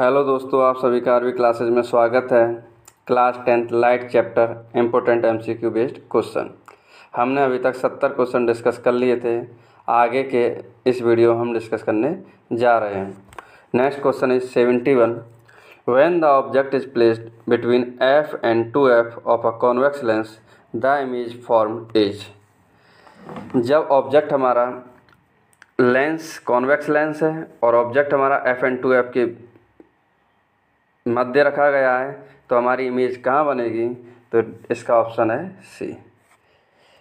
Hello दोस्तों, आप सभी का आरवी क्लासेज में स्वागत है। Class tenth, light chapter important MCQ based question. हमने अभी तक सत्तर क्वेश्चन डिस्कस कर लिए थे। आगे के इस वीडियो हम डिस्कस करने जा रहे हैं। Next question is seventy one. When the object is placed between F and two F of a convex lens the image form is जब ऑब्जेक्ट हमारा लेंस कॉन्वेक्स लेंस है और ऑब्जेक्ट हमारा एफ़ एंड टू एफ़ के मध्य रखा गया है तो हमारी इमेज कहाँ बनेगी? तो इसका ऑप्शन है C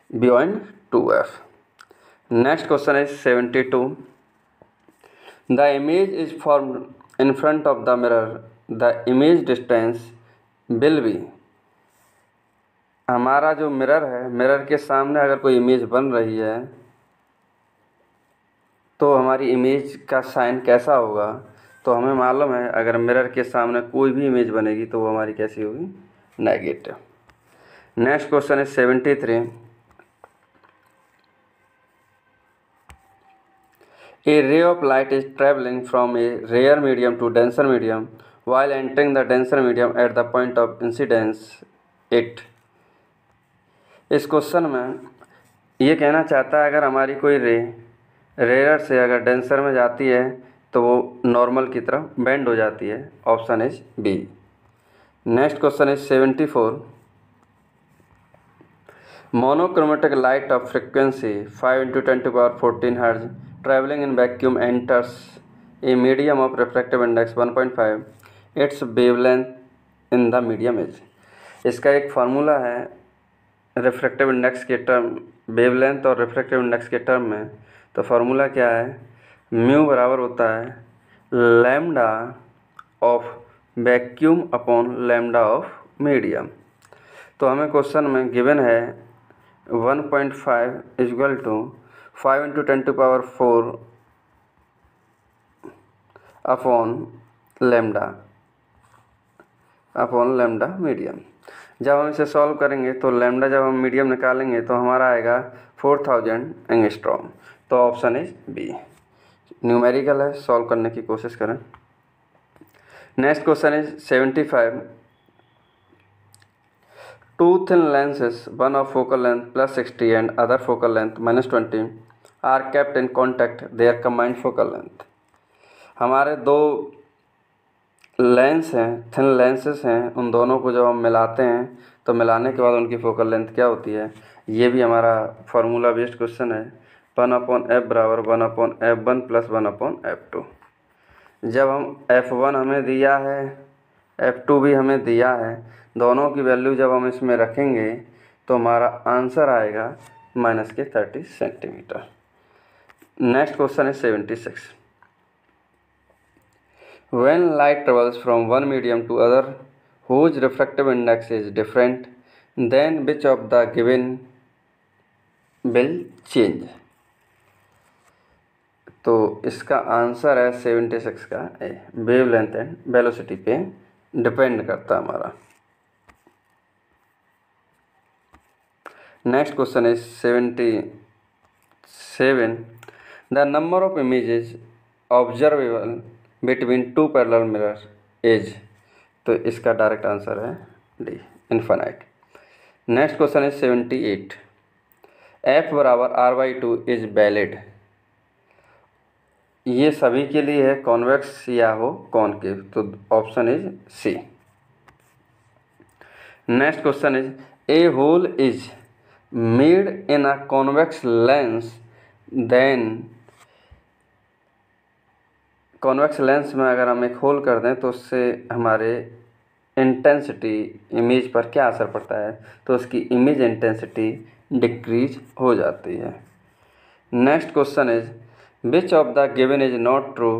beyond two F next question है seventy two the image is form in front of the mirror the image distance will be हमारा जो मिरर है मिरर के सामने अगर कोई इमेज बन रही है तो हमारी इमेज का साइन कैसा होगा? तो हमें मालूम है, अगर मिरर के सामने कोई भी इमेज बनेगी तो वो हमारी कैसी होगी? Negative next question is seventy three a ray of light is travelling from a rarer medium to denser medium while entering the denser medium at the point of incidence it इस question में ये कहना चाहता है, अगर हमारी कोई ray rarer से अगर डेंसर में जाती है तो वो नॉर्मल की तरह बेंड हो जाती है option is B next question is seventy four monochromatic light of frequency five into ten to power fourteen hertz travelling in vacuum enters a medium of refractive index one point five its wavelength in the medium is इसका एक formula है refractive index के term wavelength और refractive index के term में। तो formula क्या है? म्यू बराबर होता है lambda of vacuum upon lambda of medium. तो हमें क्वेश्चन में गिवन है one point five equal to five into ten to power four upon lambda upon lambda medium. जब हम इसे सॉल्व करेंगे तो लेमडा जब हम मीडियम निकालेंगे तो हमारा आएगा फोर थाउज़ेंड एंगस्ट्रॉम। तो ऑप्शन इज़ बी। न्यूमेरिकल है सॉल्व करने की कोशिश करें। Next question is seventy five two thin lenses one of focal length plus sixty and other focal length minus twenty are kept in contact their combined focal length हमारे दो lens हैं thin lenses हैं, उन दोनों को जब हम मिलाते हैं तो मिलाने के बाद उनकी फोकल लेंथ क्या होती है? ये भी हमारा फार्मूला बेस्ड क्वेश्चन है। वन अपॉन एफ़ बराबर one upon F one plus one upon F two. जब हम एफ़ वन हमें दिया है, एफ़ टू भी हमें दिया है, दोनों की वैल्यू जब हम इसमें रखेंगे तो हमारा आंसर आएगा माइनस के थर्टी सेंटीमीटर। नेक्स्ट क्वेश्चन है seventy six. When light travels from one medium to other, whose refractive index is different, then which of the given will change? तो इसका आंसर है सेवेंटी सिक्स का। A wavelength and velocity पे depend करता है हमारा। Next question is seventy seven the number of images observable between two parallel mirror is तो इसका डायरेक्ट आंसर है D infinite next question is seventy eight F बराबर R by two is valid ये सभी के लिए है कॉन्वेक्स या हो कौन कॉनकेव तो option is C next question is a hole is made in a convex lens then convex lens में अगर हम एक होल कर दें तो उससे हमारे इंटेंसिटी इमेज पर क्या असर पड़ता है? तो उसकी इमेज इंटेंसिटी डिक्रीज हो जाती है। Next question is which of the given is not true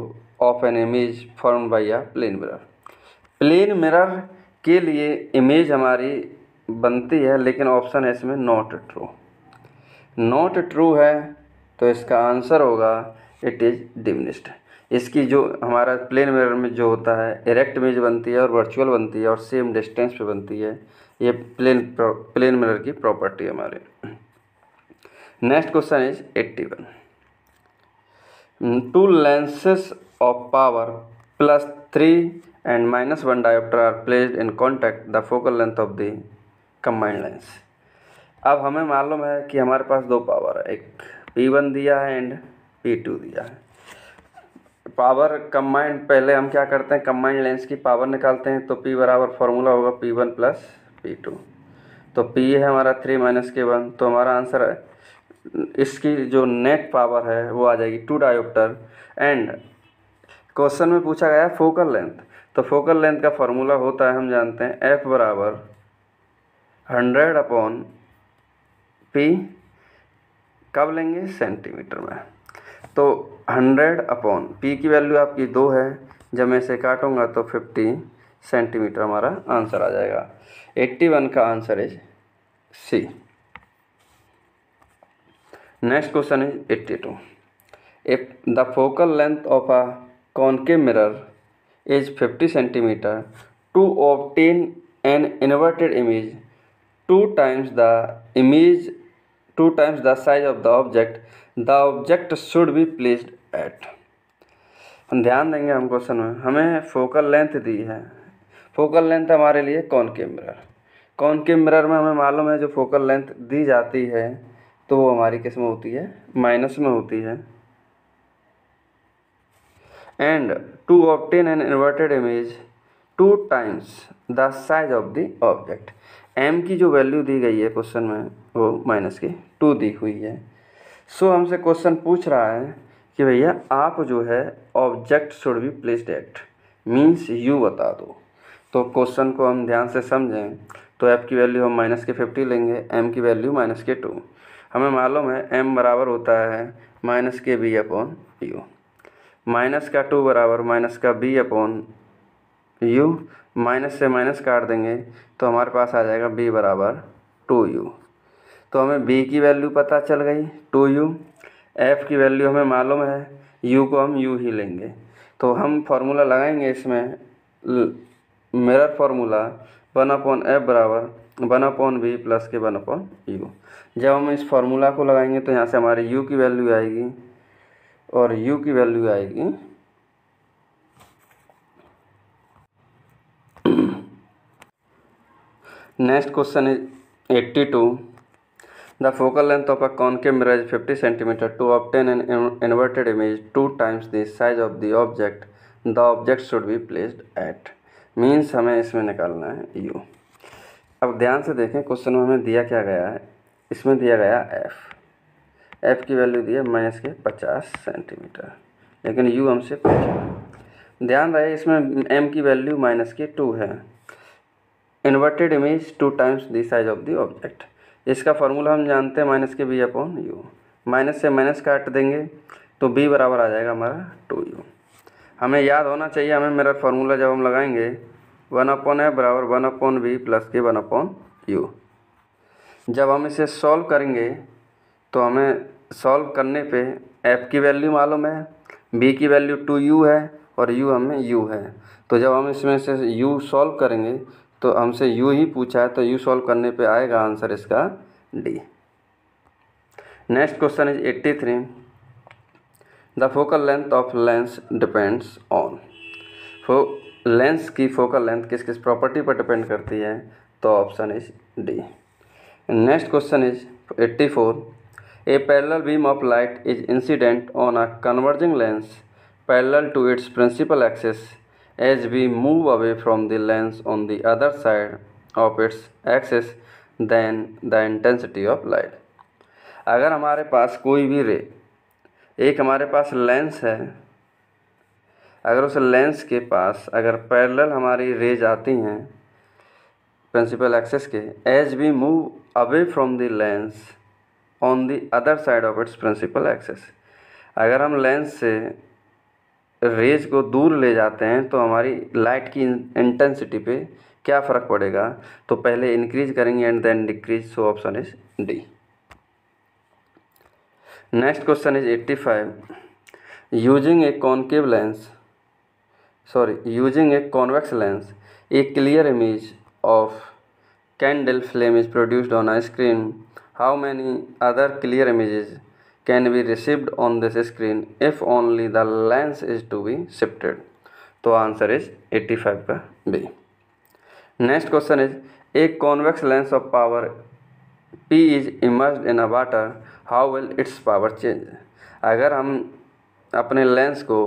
of an image form by a plane mirror plane mirror के लिए इमेज हमारी बनती है, लेकिन ऑप्शन है इसमें नॉट ट्रू नॉट ट्रू है तो इसका आंसर होगा इट इज़ डिमिनिस्ड इसकी जो हमारा प्लेन मिरर में जो होता है इरेक्ट इमेज बनती है और वर्चुअल बनती है और सेम डिस्टेंस पे बनती है, ये प्लेन प्लेन मिरर की प्रॉपर्टी हमारे. Next question is eighty one two lenses of power, plus 3 and minus 1 diopter are placed in contact, the focal length of the combined lens. अब हमें मालूम है कि हमारे पास दो पावर है, एक P1 दिया है एंड P2 दिया है। पावर कम्बाइंड पहले हम क्या करते हैं कम्बाइंड लेंस की पावर निकालते हैं तो P बराबर फार्मूला होगा P1 one plus P two तो P है हमारा थ्री माइनस के वन तो हमारा आंसर इसकी जो नेट पावर है, वो आ जाएगी टू डायोप्टर एंड क्वेश्चन में पूछा गया है फोकल लेंथ तो फोकल लेंथ का फॉर्मूला होता है, हम जानते हैं एफ़ बराबर हंड्रेड अपॉन पी कब लेंगे? सेंटीमीटर में. तो हंड्रेड अपॉन पी की वैल्यू आपकी दो है. जब मैं इसे काटूँगा तो फिफ्टी सेंटीमीटर हमारा आंसर आ जाएगा. एट्टी वन का answer is C next question is eighty two if the focal length of a concave mirror is fifty centimetre to obtain an inverted image two times the image two times the size of the object the object should be placed at हम ध्यान देंगे हम question में। हमें focal length दी है। Focal length हमारे लिए कौन के मिरर कौन के मिरर में हमें मालूम है जो फोकल लेंथ दी जाती है तो वो हमारी किसमें होती है माइनस में होती है। And to obtain an inverted image two times the size of the object M की जो वैल्यू दी गई है क्वेश्चन में वो माइनस की टू दी हुई है। सो so, हमसे क्वेश्चन पूछ रहा है कि भैया आप जो है object should be placed at means U बता दो। तो क्वेश्चन को हम ध्यान से समझें। तो एफ़ की वैल्यू हम माइनस के फिफ्टी लेंगे एम की वैल्यू माइनस के टू हमें मालूम है एम बराबर होता है माइनस के बी अपॉन यू माइनस का टू बराबर माइनस का बी अपॉन यू माइनस से माइनस काट देंगे तो हमारे पास आ जाएगा बी बराबर टू यू तो हमें बी की वैल्यू पता चल गई टू यू एफ़ की वैल्यू हमें मालूम है यू को हम यू ही लेंगे. तो हम फार्मूला लगाएँगे इसमें mirror formula one upon F बराबर वन अपॉन वी प्लस के वन अपॉन यू जब हम इस फार्मूला को लगाएँगे तो यहाँ से हमारी यू की वैल्यू आएगी और यू की वैल्यू आएगी next question is eighty two the focal length of a concave is fifty centimetre to obtain an inverted image two times the size of the object the object should be placed at means हमें इसमें निकालना है you अब ध्यान से देखें question में हमें दिया क्या गया है? इसमें दिया गया f f की वैल्यू दी है माइनस के 50 सेंटीमीटर लेकिन u हमसे पूछा ध्यान रहे, इसमें m की वैल्यू माइनस के टू है। Inverted image two times the size of the object इसका फार्मूला हम जानते हैं माइनस के बी अपॉन यू माइनस से माइनस काट देंगे तो बी बराबर आ जाएगा हमारा टू यू हमें याद होना चाहिए, हमें मेरा फार्मूला जब हम लगाएँगे वन अपॉन ए बराबर वन अपॉन बी प्लस के वन अपॉन यू। जब हम इसे सॉल्व करेंगे तो हमें सॉल्व करने पे एफ़ की वैल्यू मालूम है बी की वैल्यू टू यू है, और यू हमें यू है। तो जब हम इसमें से यू सॉल्व करेंगे तो हमसे यू ही पूछा है तो यू सॉल्व करने पे आएगा आंसर इसका D next question is eighty three the focal length of lens depends on four lens की फोकल लेंथ किस किस प्रॉपर्टी पर डिपेंड करती है? तो option is D. Next question is eighty four. A parallel beam of light is incident on a converging lens parallel to its principal axis as we move away from the lens on the other side of its axis then the intensity of light अगर हमारे पास कोई भी रे, एक हमारे पास lens है अगर उस लेंस के पास अगर पैरेलल हमारी रेज आती हैं प्रिंसिपल एक्सेस के as we move away from the lens on the other side of its principal axis अगर हम लेंस से रेज को दूर ले जाते हैं तो हमारी लाइट की इंटेंसिटी पे क्या फ़र्क पड़ेगा? तो पहले इंक्रीज करेंगे and then decrease so option is D next question is eighty five using a concave lens sorry using a convex lens a clear image of candle flame is produced on screen how many other clear images can be received on this screen if only the lens is to be shifted? तो answer is 85 का B next question is a convex lens of power P is immerse in a water how will its power change अगर हम अपने lens को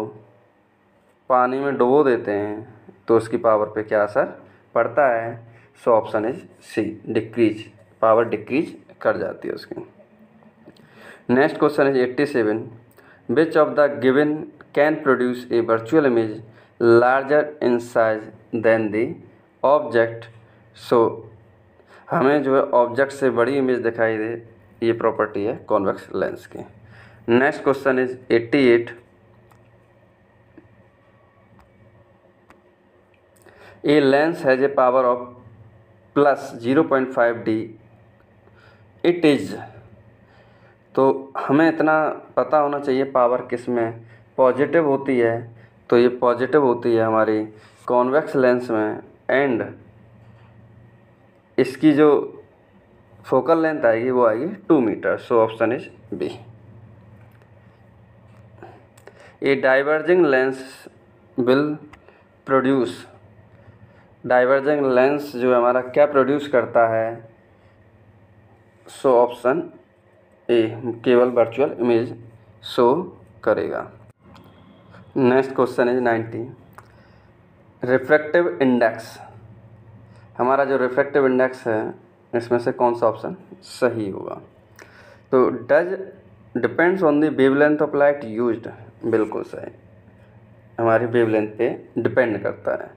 पानी में डुबो देते हैं तो उसकी पावर पे क्या असर पड़ता है? So option is C decrease power decrease कर जाती है उसकी। Next question is eighty seven which of the given can produce a virtual image larger in size than the object so हमें जो है ऑब्जेक्ट से बड़ी इमेज दिखाई दे, ये प्रॉपर्टी है कॉन्वेक्स लेंस की। Next question is eighty eight a lens has a power of plus zero point five D it is तो हमें इतना पता होना चाहिए पावर किसमें? पॉजिटिव होती है तो ये पॉजिटिव होती है हमारी कॉन्वेक्स लेंस में एंड इसकी जो फोकल लेंथ आएगी वो आएगी two metre so option is B a diverging lens will produce diverging lens जो है हमारा क्या प्रोड्यूस करता है? सो ऑप्शन ए केवल वर्चुअल इमेज शो करेगा। Next question is ninety refractive index हमारा जो रिफ्रैक्टिव इंडेक्स है, इसमें से कौन सा ऑप्शन सही होगा? तो does depends on the wavelength of light used बिल्कुल सही। हमारी वेवलेंथ पे डिपेंड करता है।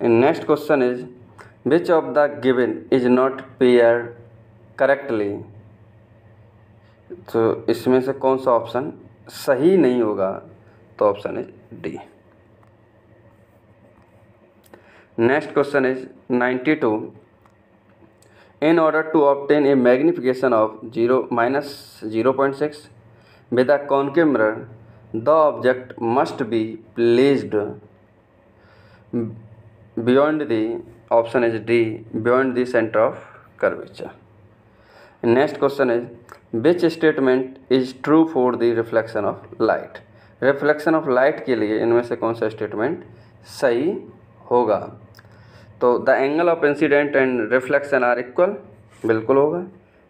Next question is which of the given is not pair correctly तो इसमें से कौन सा ऑप्शन सही नहीं होगा तो option is D next question is ninety two in order to obtain a magnification of zero minus zero point six with a concave mirror the object must be beyond the option is D beyond the centre of curvature next question is which statement is true for the reflection of light reflection of light के लिए इनमें से कौन सा statement सही होगा? तो the angle of incident and reflection are equal बिल्कुल होगा।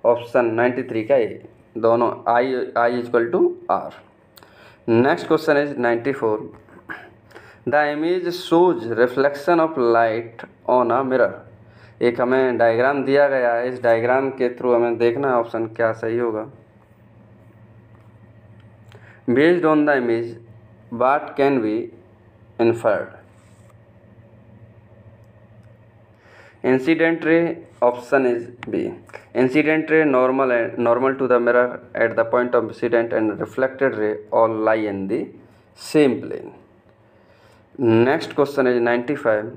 ऑप्शन नाइन्टी थ्री का ए दोनों i i equal to r next question is ninety four the image shows reflection of light on a mirror. एक हमें diagram दिया गया है। इस डायग्राम के थ्रू हमें देखना है ऑप्शन क्या सही होगा। Based on the image what can be inferred? Incident ray option is B. Incident ray normal and normal to the mirror at the point of incidence and reflected ray all lie in the same plane. Next question is ninety five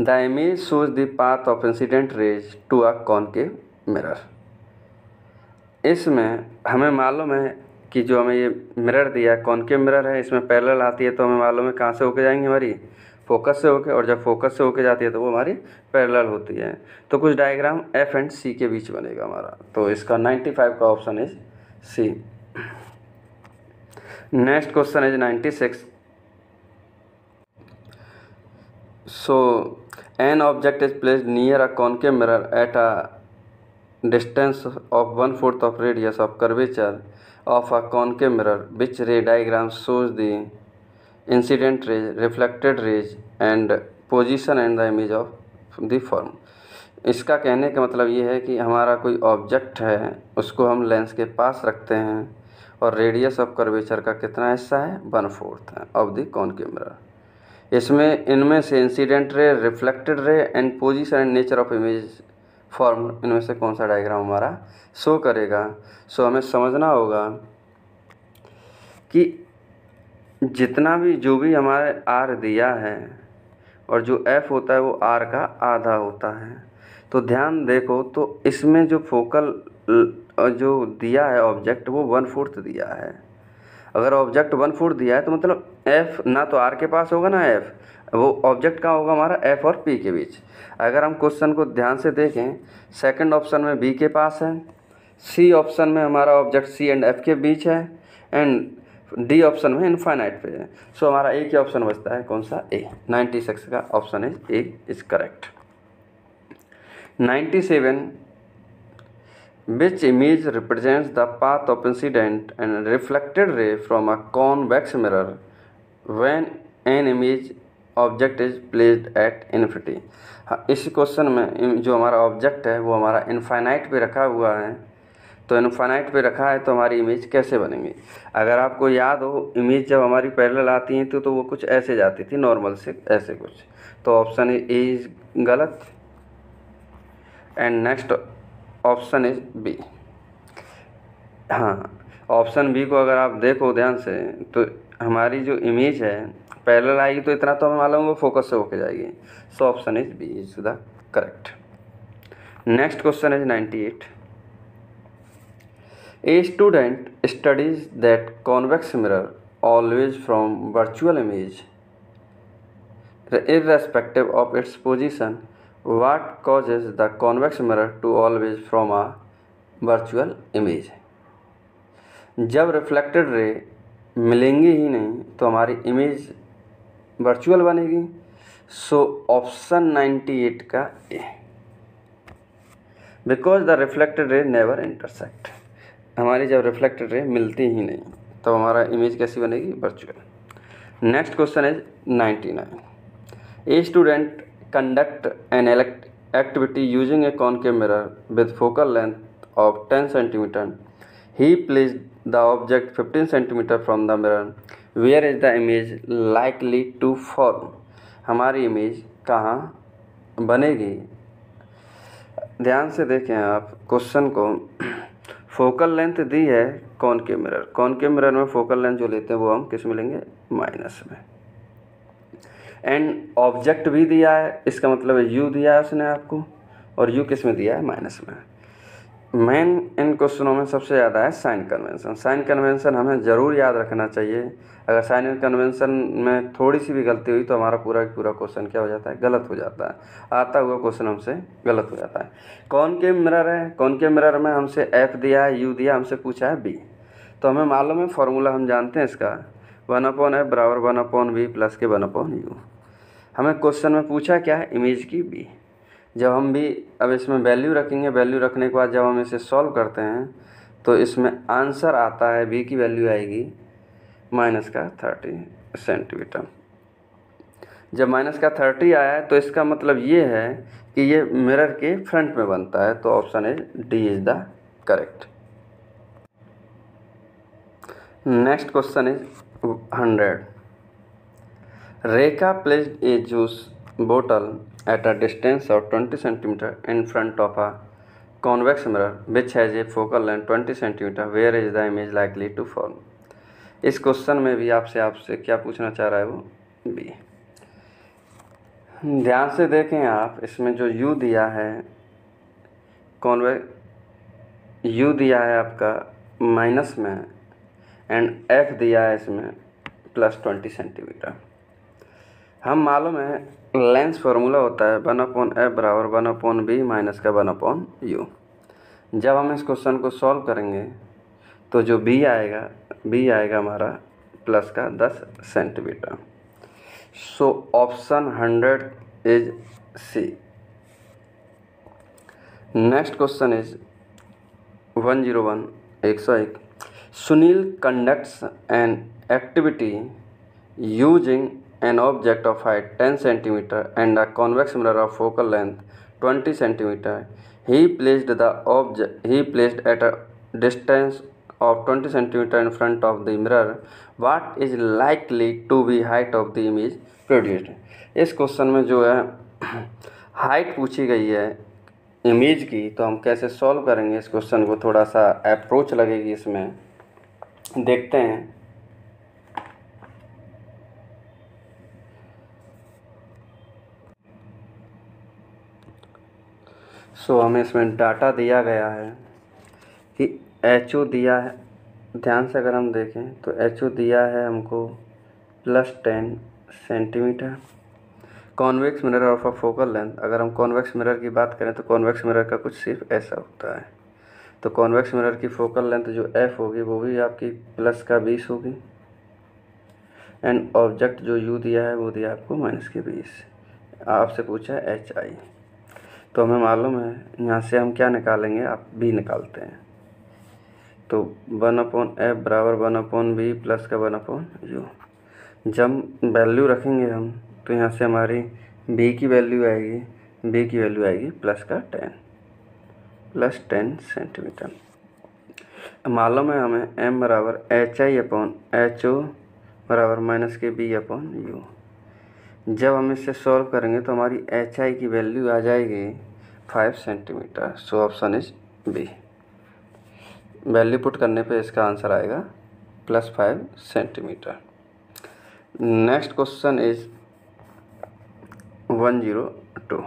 the image shows the path of incident rays to a concave mirror इसमें हमें मालूम है कि जो हमें ये mirror दिया concave mirror है, इसमें पैरेलल आती है तो हमें मालूम है कहाँ से होके जाएँगी हमारी? फोकस से होके और जब फोकस से होके जाती है तो वो हमारी पैरेलल होती है। तो कुछ डायग्राम एफ़ एंड सी के बीच बनेगा हमारा। तो इसका 95 का ऑप्शन है C next question is 96 six so an object is place near a concave mirror at a distance of one fourth of radius of curvature of a concave mirror which ray diagram shows the incident rays reflected rays and position and the image of the form. इसका कहने का मतलब ये है कि हमारा कोई object है, उसको हम लेंस के पास रखते हैं और रेडियस ऑफ़ कर्वेचर का कितना हिस्सा है? वन फोर्थ है ऑफ़ द कॉनकेव कैमरा इसमें, इनमें से incident ray reflected ray and position and nature of image form इनमें से कौन सा डायग्राम हमारा शो करेगा? सो हमें समझना होगा कि जितना भी जो भी हमारे आर दिया है और जो एफ़ होता है वो आर का आधा होता है। तो ध्यान देखो तो इसमें जो फोकल जो दिया है ऑब्जेक्ट, वो वन फोर्थ दिया है। अगर ऑब्जेक्ट वन फोर्थ दिया है तो मतलब एफ़ ना तो आर के पास होगा ना एफ़। वो ऑब्जेक्ट कहाँ होगा हमारा एफ़ और पी के बीच। अगर हम क्वेश्चन को ध्यान से देखें, सेकंड ऑप्शन में बी के पास है, सी ऑप्शन में हमारा ऑब्जेक्ट सी एंड एफ़ के बीच है, एंड डी ऑप्शन में इनफाइनाइट पे है। सो so, हमारा एक ही ऑप्शन बचता है? कौन सा? ए नाइन्टी सिक्स का option is A is correct ninety seven which image represents the path of incident and reflected ray from a convex mirror when an image object is placed at infinity हाँ इस question में जो हमारा object है वो हमारा infinite पे रखा हुआ है। तो इनफाइनाइट पे रखा है तो हमारी इमेज कैसे बनेंगी? अगर आपको याद हो, इमेज जब हमारी पैरेलल आती हैं तो तो वो कुछ ऐसे जाती थी, नॉर्मल से, ऐसे कुछ। तो ऑप्शन ए इज़ गलत and next option is B. हाँ ऑप्शन बी को अगर आप देखो ध्यान से तो हमारी जो इमेज है, पैरेलल आएगी तो इतना तो हमें मालूम वो फोकस से होके जाएगी। So option is B, is the correct. Next question is ninety eight. A student studies that convex mirror always from virtual image irrespective of its position, what causes the convex mirror to always from a virtual image? जब reflected ray मिलेंगी ही नहीं तो हमारी image virtual बनेगी। So option 98 का A because the reflected ray never intersect हमारी जब reflected रे मिलती ही नहीं। तो हमारा इमेज कैसी बनेगी? Virtual next question is ninety nine a student conduct an elect activity using a concave mirror with focal length of ten centimetre he places the object fifteen centimetre from the mirror where is the image likely to for हमारी image कहाँ बनेगी? ध्यान से देखें आप question को। Focal length दी है कौन के मिरर? कौन के मिरर में फोकल लेंथ जो लेते हैं वो हम किसमें लेंगे? माइनस में। एंड ऑब्जेक्ट भी दिया है, इसका मतलब है यू दिया है उसने आपको, और यू किसमें दिया है? माइनस में। मेन इन क्वेश्चनों में सबसे ज़्यादा है साइन कन्वेंशन साइन कन्वेंशन हमें ज़रूर याद रखना चाहिए। अगर साइन इन कन्वेंशन में थोड़ी सी भी गलती हुई तो हमारा पूरा पूरा क्वेश्चन क्या हो जाता है? गलत हो जाता है। आता हुआ क्वेश्चन हमसे गलत हो जाता है। कौन के मिरर है? कौन के मिरर में हमसे एफ़ दिया है यू दिया हमसे पूछा है बी तो हमें मालूम है फॉर्मूला हम जानते हैं इसका। वन अपॉन एफ़ बराबर वन अपॉन बी प्लस के वन अपॉन यू हमें क्वेश्चन में पूछा क्या है? इमेज की बी जब हम भी अब इसमें वैल्यू रखेंगे वैल्यू रखने के बाद जब हम इसे सॉल्व करते हैं तो इसमें आंसर आता है बी की वैल्यू आएगी माइनस का थर्टी सेंटीमीटर जब माइनस का थर्टी आया है तो इसका मतलब ये है कि ये मिरर के फ्रंट में बनता है तो option is D is the correct next question is hundred Rekha placed a juice bottle at a distance of twenty centimetre in front of a convex mirror which has a focal length twenty centimetre where is the image likely to form इस question में भी आपसे आपसे क्या पूछना चाह रहा है वो? बी ध्यान से देखें आप, इसमें जो यू दिया है कॉन्वे यू दिया है आपका माइनस में एंड एफ़ दिया है इसमें प्लस ट्वेंटी सेंटीमीटर हम मालूम है, लेंस फार्मूला होता है वन अपॉन एफ़ बराबर वन अपॉन बी माइनस का वन अपॉन यू। जब हम इस क्वेश्चन को सॉल्व करेंगे तो जो बी आएगा बी आएगा हमारा प्लस का दस centimetre. So option hundred is C. Next question is one zero one, एक सौ एक। Sunil conducts an activity using an object of height 10 cm and a convex mirror of focal length 20 cm he placed the object he placed at a distance of 20 cm in front of the mirror what is likely to be height of the image produced इस question में जो है height पूछी गई है image की तो हम कैसे सॉल्व करेंगे इस क्वेश्चन को थोड़ा सा अप्रोच लगेगी इसमें देखते हैं सो हमें इसमें डाटा दिया गया है कि एच ओ दिया है। ध्यान से अगर हम देखें तो एच ओ दिया है हमको plus ten centimetre convex mirror of a focal length अगर हम कॉन्वेक्स मिरर की बात करें तो कॉन्वेक्स मिरर का कुछ सिर्फ़ ऐसा होता है। तो कॉन्वेक्स मिरर की फोकल लेंथ जो एफ़ होगी, वो भी आपकी प्लस का बीस होगी। एंड ऑब्जेक्ट जो यू दिया है, वो दिया आपको माइनस के बीस। आपसे पूछा है एच आई तो हमें मालूम है, यहाँ से हम क्या निकालेंगे, आप बी निकालते हैं। तो वन अपॉन एफ़ बराबर वन अपॉन बी प्लस का वन अपॉन यू। जब वैल्यू रखेंगे हम तो यहाँ से हमारी बी की वैल्यू आएगी, बी की वैल्यू आएगी प्लस का टेन, प्लस टेन सेंटीमीटर। मालूम है हमें एम बराबर H I upon H O बराबर माइनस के बी अपॉन यू। जब हम इसे सॉल्व करेंगे तो हमारी एच आई की वैल्यू आ जाएगी five centimetre so option is B value put करने पे इसका आंसर आएगा plus five centimetre next question is one zero two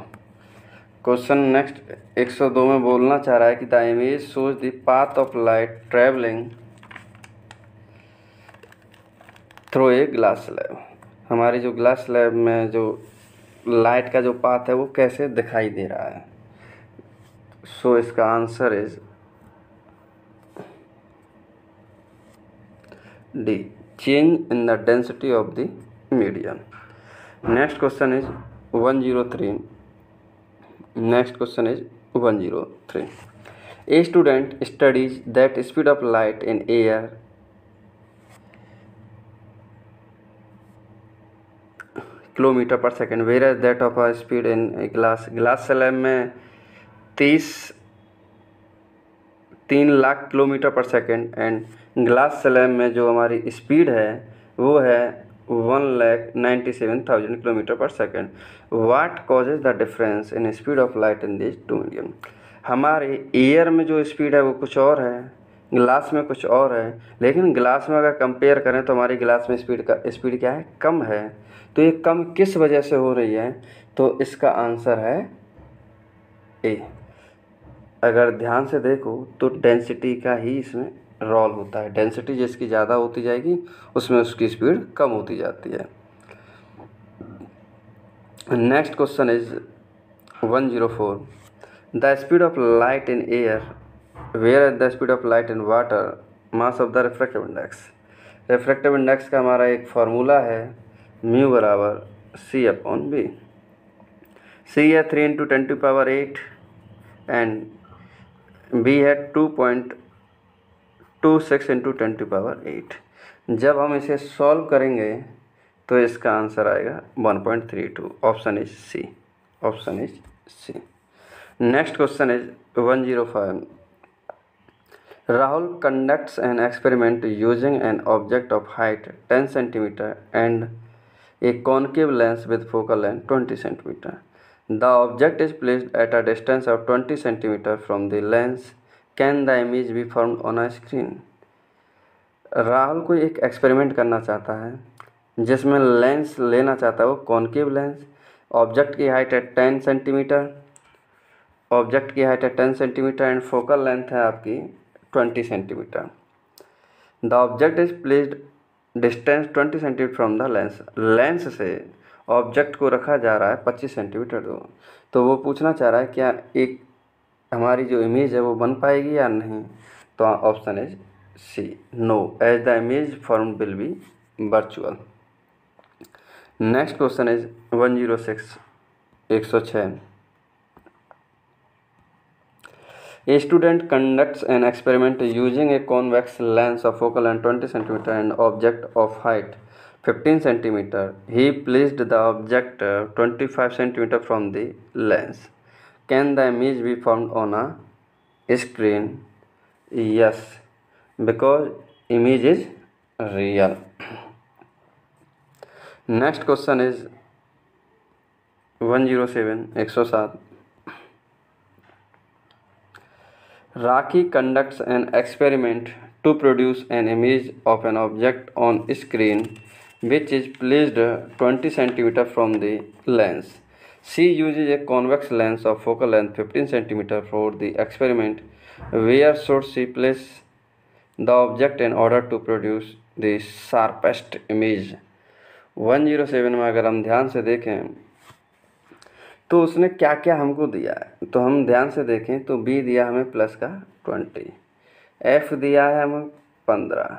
question next एक सौ दो में बोलना चाह रहा है कि the image shows the path of light travelling through a glass slab हमारे जो ग्लास स्लैब में जो लाइट का जो पाथ है वो कैसे दिखाई दे रहा है? सो so, इसका answer is D change in the density of the medium next question is one zero three next question is one zero three a student studies that speed of light in air kilometre per second whereas that of a speed in glass glass slab में तीस, तीन lakh kilometre per second and glass slab में जो हमारी speed है, वो है one lakh ninety seven thousand kilometre per second what causes the difference in speed of light in this two medium हमारे एयर में जो स्पीड है, वो कुछ और है. ग्लास में कुछ और है, लेकिन ग्लास में अगर कंपेयर करें तो हमारी ग्लास में स्पीड का स्पीड क्या है? कम है। तो ये कम किस वजह से हो रही है? तो इसका आंसर है ए अगर ध्यान से देखो तो डेंसिटी का ही इसमें रोल होता है। डेंसिटी जिसकी ज़्यादा होती जाएगी, उसमें उसकी स्पीड कम होती जाती है। Next question is one zero four the speed of light in air where at the speed of light in water, mass of the refractive index. Refractive index का हमारा एक फार्मूला है, म्यू बराबर सी अपॉन बी। सी है three into ten to power eight and B है two point two six into ten to power eight जब हम इसे सॉल्व करेंगे तो इसका आंसर आएगा one point three two option is C option is C next question is one zero five Rahul conducts an experiment using an object of height ten centimetre and a concave lens with focal length twenty centimetre the object is placed at a distance of twenty centimetre from the lens can the image be form on a screen Rahul कोई एक experiment करना चाहता है, जिसमें lens लेना चाहता है वो कॉनकेव लेंस ऑब्जेक्ट की हाइट है टेन सेंटीमीटर ऑब्जेक्ट की हाइट है ten centimetre and focal length है आपकी twenty centimetre the object is placed distance twenty centimetre from the lens lens से ऑब्जेक्ट को रखा जा रहा है पच्चीस सेंटीमीटर दूर तो वो पूछना चाह रहा है, क्या एक हमारी जो इमेज है वो बन पाएगी या नहीं? तो option is C no as the image form will be virtual next question is one zero six एक सौ छः A student conducts an experiment using a convex lens of focal length 20 cm and object of height 15 cm. He placed the object uh, 25 cm from the lens. Can the image be formed on a screen? Yes, because image is real. Next question is 107 107 Rakhi conducts an experiment to produce an image of an object on screen which is placed 20 centimetre from the lens she uses a convex lens of focal length 15 centimetre for the experiment where should she place the object in order to produce sharpest image one zero seven में अगर हम ध्यान से देखें तो उसने क्या क्या हमको दिया है? तो हम ध्यान से देखें तो बी दिया हमें प्लस का ट्वेंटी एफ़ दिया है हमें पंद्रह।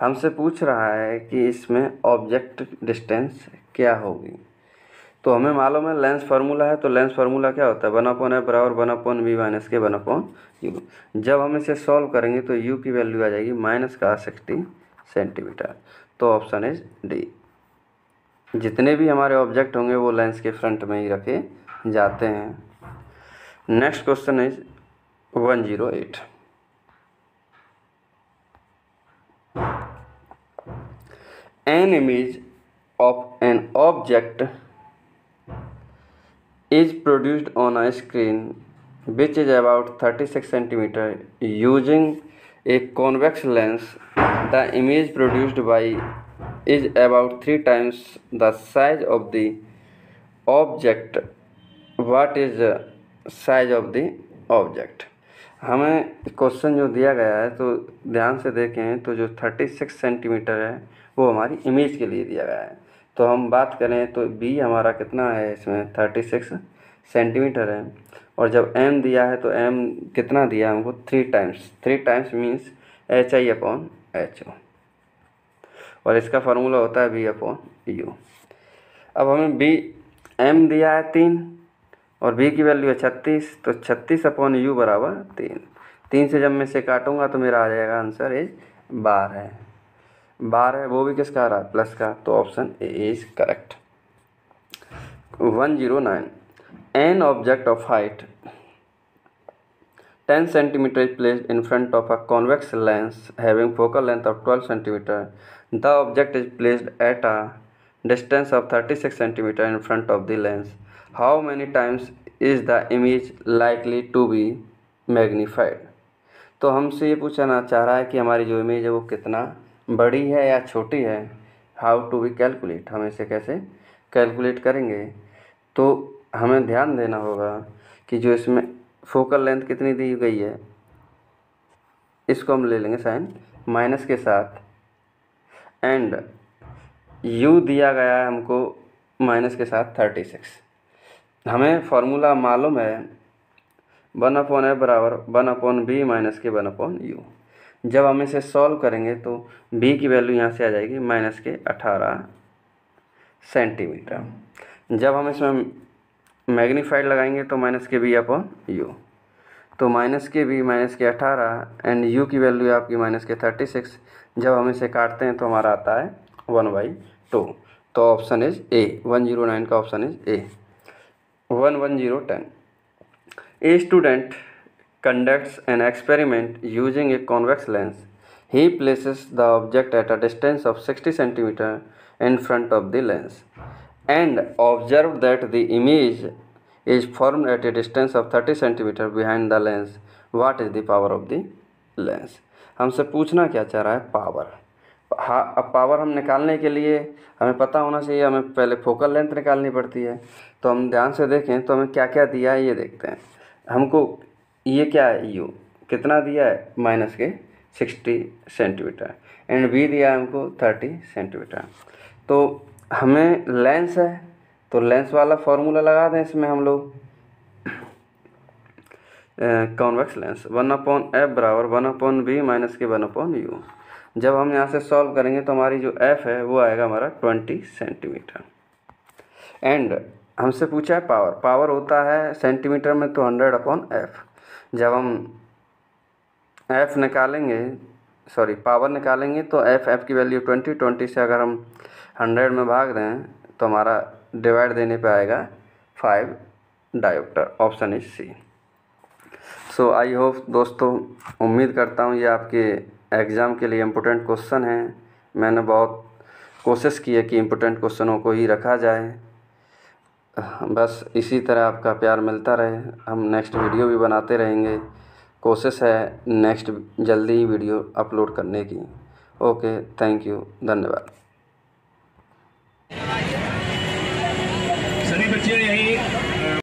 हमसे पूछ रहा है कि इसमें ऑब्जेक्ट डिस्टेंस क्या होगी? तो हमें मालूम है लेंस फार्मूला है तो लेंस फार्मूला क्या होता है? वन अपॉन एफ़ बराबर वन अपॉन वी माइनस के वन अपॉन यू जब हम इसे सॉल्व करेंगे तो यू की वैल्यू आ जाएगी माइनस का सिक्सटी सेंटीमीटर तो ऑप्शन इज़ डी जितने भी हमारे ऑब्जेक्ट होंगे वो लेंस के फ्रंट में ही रखे जाते हैं। Next question is one zero eight an image of an object is produced on a screen which is about thirty six centimetre using a convex lens the image produced by is about 3 times the size of the object. What is size of the object? हमें question जो दिया गया है तो ध्यान से देखें तो जो 36 सेंटीमीटर है, वो हमारी इमेज के लिए दिया गया है। तो हम बात करें तो बी हमारा कितना है इसमें? थर्टी सिक्स सेंटीमीटर है। और जब एम दिया है तो एम कितना दिया है हमको? Three times three times means H I upon H O और इसका फार्मूला होता है बी अपॉन यू अब हमें बी एम दिया है तीन और बी की वैल्यू है छत्तीस तो छत्तीस अपॉन यू बराबर तीन. तीन से जब मैं इसे काटूँगा तो मेरा आ जाएगा आंसर इज़ है. बार है, वो भी किसका आ रहा है? प्लस का तो option A is correct one zero nine an object of height ten centimetre is placed in front of a convex lens having focal length of twelve centimetre the object is placed at a distance of thirty six centimetre in front of the lens how many times is the image likely to be magnified तो हमसे ये पूछना चाह रहा है कि हमारी जो इमेज है वो कितना बड़ी है या छोटी है? हाउ टू बी कैलकुलेट हम इसे कैसे कैलकुलेट करेंगे? तो हमें ध्यान देना होगा कि जो इसमें फोकल लेंथ कितनी दी गई है? इसको हम ले लेंगे साइन माइनस के साथ। एंड यू दिया गया है हमको माइनस के साथ थर्टी सिक्स। हमें फार्मूला मालूम है वन अपॉन ए बराबर वन अपॉन बी माइनस के वन अपॉन यू। जब हम इसे सॉल्व करेंगे तो बी की वैल्यू यहाँ से आ जाएगी माइनस के अठारह सेंटीमीटर। जब हम इसमें मैग्नीफाइड लगाएँगे तो माइनस के बी अपॉन यू। तो माइनस के बी, माइनस के अठारह एंड यू की वैल्यू है आपकी माइनस के थर्टी सिक्स जब हम इसे काटते हैं तो हमारा आता है वन बाई टू तो option is A one zero nine का option is A one one zero ten a student conducts an experiment using a convex lens. He places the object at a distance of 60 cm in front of the lens and observed that the image is formed at a distance of 30 cm behind the lens. What is the power of the lens? हमसे पूछना क्या चाह रहा है? Power हाँ अब power हम निकालने के लिए, हमें पता होना चाहिए, हमें पहले फोकल लेंथ निकालनी पड़ती है। तो हम ध्यान से देखें तो हमें क्या क्या दिया है, ये देखते हैं। हमको ये क्या है? यू कितना दिया है? माइनस के सिक्सटी सेंटीमीटर एंड बी दिया है हमको थर्टी सेंटीमीटर तो हमें लेंस है तो लेंस वाला फॉर्मूला लगा दें इसमें हम लोग। Convex lens one upon f बराबर वन अपॉन बी माइनस के वन अपॉन यू जब हम यहाँ से सॉल्व करेंगे तो हमारी जो एफ़ है, वो आएगा हमारा ट्वेंटी सेंटीमीटर एंड हमसे पूछा है पावर पावर होता है सेंटीमीटर में तो हंड्रेड अपॉन एफ़ जब हम एफ़ निकालेंगे सॉरी पावर निकालेंगे तो एफ़ एफ़ की वैल्यू ट्वेंटी ट्वेंटी से अगर हम हंड्रेड में भाग दें तो हमारा डिवाइड देने पे आएगा five dioptre, option is c. So I hope दोस्तों, उम्मीद करता हूँ ये आपके एग्ज़ाम के लिए इम्पोर्टेंट क्वेश्चन हैं। मैंने बहुत कोशिश की है कि इम्पोर्टेंट क्वेश्चनों को ही रखा जाए। बस इसी तरह आपका प्यार मिलता रहे। हम नेक्स्ट वीडियो भी बनाते रहेंगे। कोशिश है नेक्स्ट जल्दी ही वीडियो अपलोड करने की। ओके थैंक यू धन्यवाद। सभी बच्चे यही